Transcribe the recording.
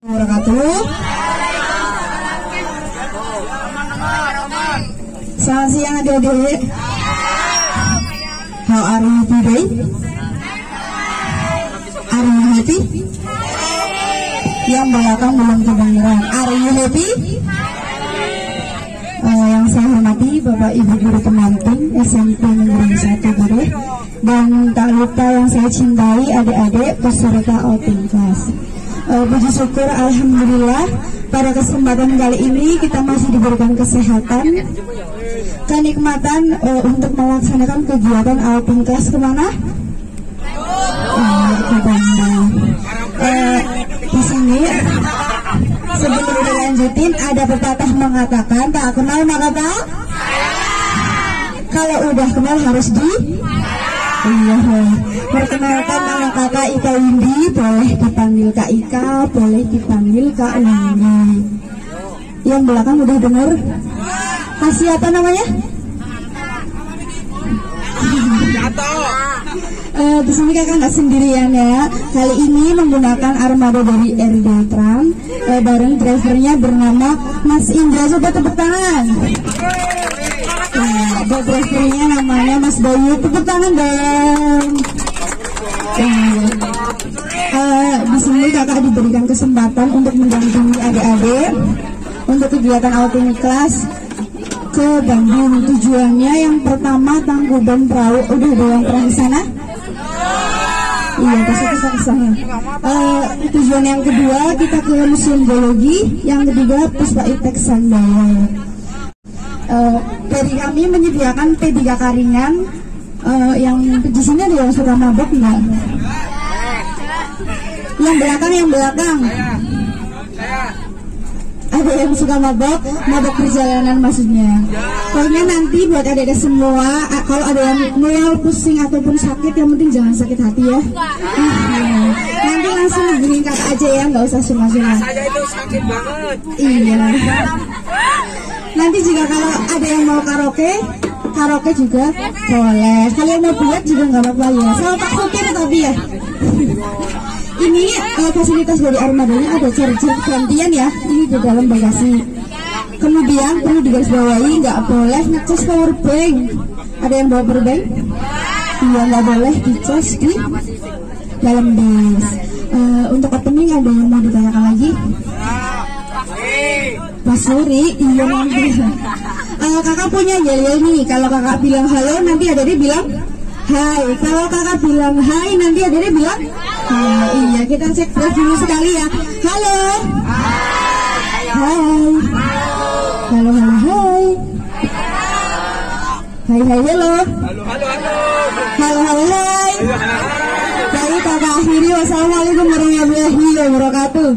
wabarakatuh. Selamat siang adik-adik. How are you today? Are you happy? Yang belakang belum kedengeran. Are you happy? Uh, yang saya hormati Bapak Ibu Guru Pemanting SMP Negeri 1 Guru dan tak lupa yang saya cintai adik-adik peserta outing class. Uh, puji syukur Alhamdulillah pada kesempatan kali ini kita masih diberikan kesehatan kenikmatan uh, untuk melaksanakan kegiatan class ke mana? Uh, ke. Uh, di sini sebelum dilanjutin ada pepatah mengatakan tak kenal maka tak kalau udah kenal harus di Iya, perkenalkan nama kakak Ika Windy, boleh dipanggil Kak Ika, boleh dipanggil Kak Windy. Yang belakang udah dengar? Kasih apa namanya? Uh, di sini kakak nggak sendirian ya. Kali ini menggunakan armada dari RD Tram uh, bareng drivernya bernama Mas Indra. Coba tepuk tangan. Buat namanya Mas Bayu. Tepuk tangan dong. Uh, di sini kakak diberikan kesempatan untuk mendampingi adik-adik untuk kegiatan outing kelas ke Bandung. Tujuannya yang pertama Tangkuban Perahu. Udah ada yang pernah sana? Iya, kita ke sana. Uh, tujuan yang kedua kita ke Museum Geologi, yang ketiga Puspa Iptek Sandaya. Uh, dari kami menyediakan P3 Karingan uh, yang di sini ada yang suka mabok nggak? Yang belakang, yang belakang. Ada yang suka mabok, mabok perjalanan maksudnya. Pokoknya nanti buat adik-adik semua, kalau ada yang mual, pusing ataupun sakit, yang penting jangan sakit hati ya. Iya. Nanti langsung hubungin kakak aja ya, nggak usah sungkan-sungkan. Saya itu sakit banget. Iya. Nanti juga kalau ada yang mau karaoke, karaoke juga boleh. Kalau mau buat juga nggak apa-apa ya. Sama Pak Supir tapi ya. Ini uh, fasilitas dari armadanya ada charger gantian ya. Ini di dalam bagasi. Kemudian perlu digarisbawahi nggak boleh ngecas power bank. Ada yang bawa power bank? Iya nggak boleh dicas di dalam bis. Uh, untuk opening ada yang mau ditanyakan lagi? Suri, iya nanti. Uh, kakak punya yel-yel nih. Kalau kakak bilang halo, nanti ada dia bilang hai. Kalau kakak bilang hai, nanti ada dia bilang hai. Iya, kita cek drive dulu sekali ya. Halo. Hai. Halo, halo, hai. Hai, hai, halo. Halo, halo, halo. Halo, halo, hai. Baik, kakak akhiri. Wassalamualaikum warahmatullahi wabarakatuh.